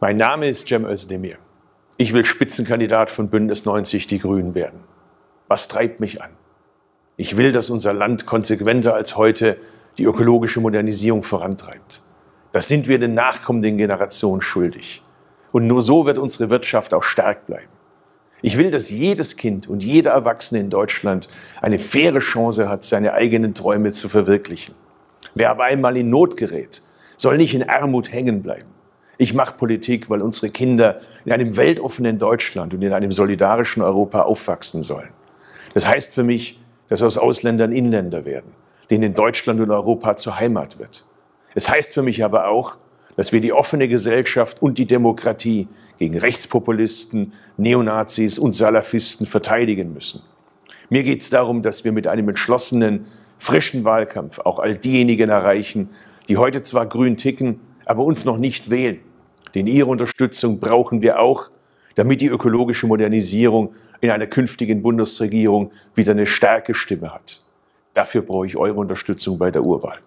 Mein Name ist Cem Özdemir. Ich will Spitzenkandidat von Bündnis 90 Die Grünen werden. Was treibt mich an? Ich will, dass unser Land konsequenter als heute die ökologische Modernisierung vorantreibt. Das sind wir den nachkommenden Generationen schuldig. Und nur so wird unsere Wirtschaft auch stark bleiben. Ich will, dass jedes Kind und jeder Erwachsene in Deutschland eine faire Chance hat, seine eigenen Träume zu verwirklichen. Wer aber einmal in Not gerät, soll nicht in Armut hängen bleiben. Ich mache Politik, weil unsere Kinder in einem weltoffenen Deutschland und in einem solidarischen Europa aufwachsen sollen. Das heißt für mich, dass aus Ausländern Inländer werden, denen Deutschland und Europa zur Heimat wird. Es heißt für mich aber auch, dass wir die offene Gesellschaft und die Demokratie gegen Rechtspopulisten, Neonazis und Salafisten verteidigen müssen. Mir geht es darum, dass wir mit einem entschlossenen, frischen Wahlkampf auch all diejenigen erreichen, die heute zwar grün ticken, aber uns noch nicht wählen. Denn ihre Unterstützung brauchen wir auch, damit die ökologische Modernisierung in einer künftigen Bundesregierung wieder eine starke Stimme hat. Dafür brauche ich eure Unterstützung bei der Urwahl.